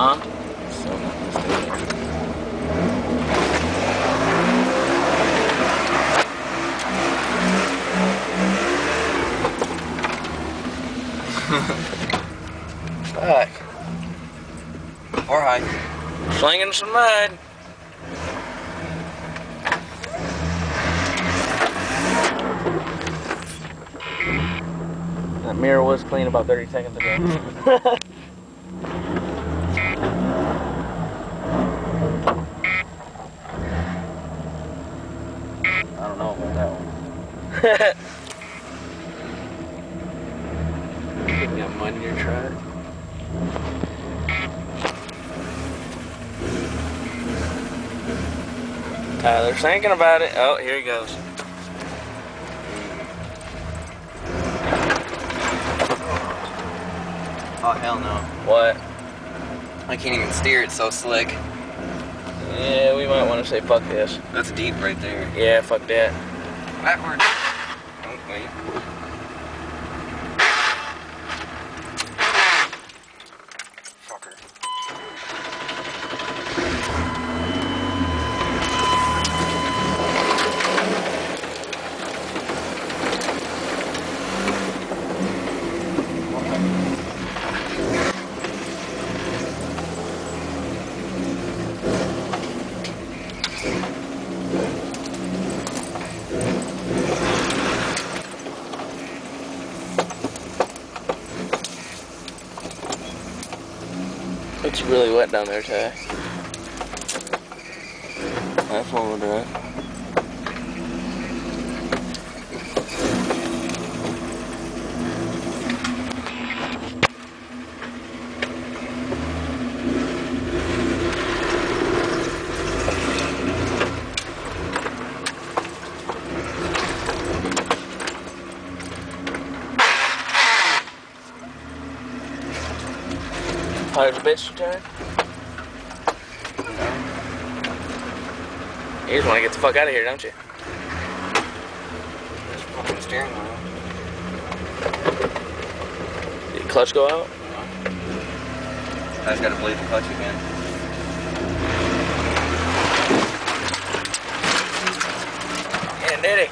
huh? So not mistaken. Fuck. Alright. Slinging some mud. That mirror was clean about 30 seconds ago. you got mud in your truck. Tyler's thinking about it. Oh, here he goes. Oh, hell no. What? I can't even steer, it's so slick. Yeah, we might want to say fuck this. That's deep right there. Yeah, fuck that. Backward. Wait. It's really wet down there, Ty. That's one we're doing. There's a bitch? You just want to get the fuck out of here, don't you? There's fucking steering wheel. Did clutch go out? I just gotta bleed the clutch again. Yeah, did it.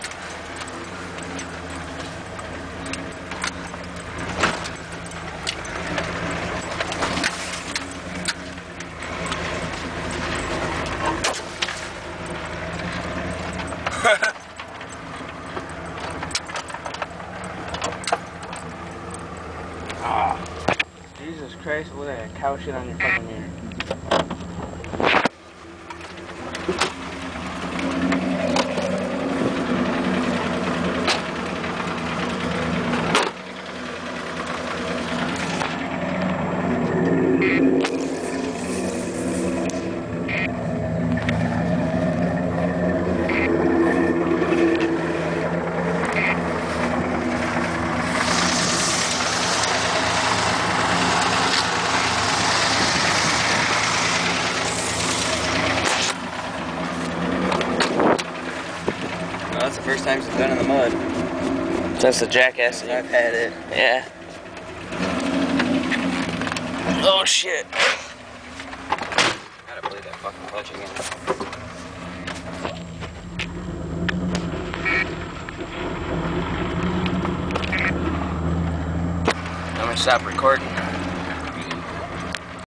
Ah. Christ, what a cow shit on your fucking mirror. That's the first time she's been in the mud. Since the jackass. I've had it. Yeah. Oh shit. Gotta bleed that fucking clutch again. I'm gonna stop recording.